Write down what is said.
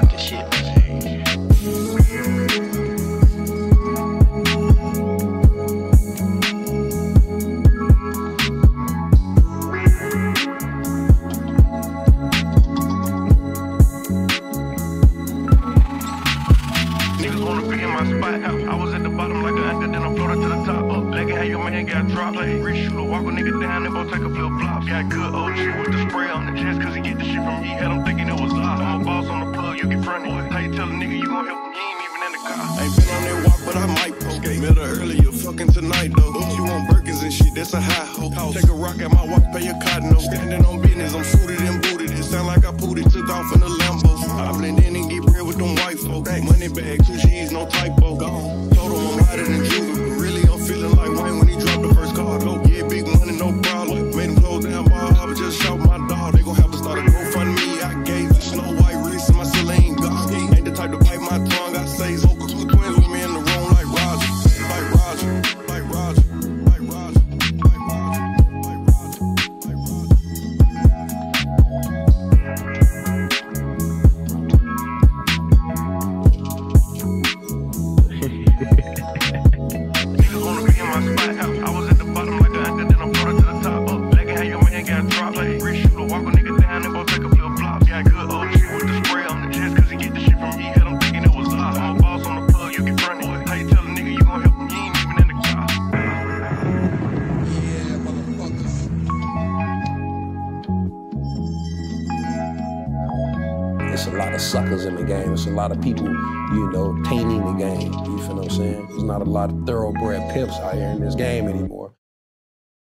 drop this shit, man. Niggas wanna be in my spot. I was at the bottom like an anchor, then I floated to the top. Up, like how your man got dropped. Like rich shooter, walk a nigga down, and go take a flip flop. Got good OG with the spray on the chest, cause he get the shit from me. Had him thinking on the plug, you get fronted. How you tell a nigga you gon' help him? You ain't even in the car. Ain't been on that walk, but I might poke. Met her earlier, fucking tonight though. She want Birkins and shit, that's a high hoe. Take a rock at my walk, pay a cotton no. Standing on business, I'm suited and booted. It sound like I pulled it, took off in the Lambo. I blend in and get bread with them white folks. Money bag, two G's, no typo. Gone. Told him I'm riding in Juba, It's a lot of suckers in the game. It's a lot of people, you know, tainting the game. You feel what I'm saying? There's not a lot of thoroughbred pimps out here in this game anymore.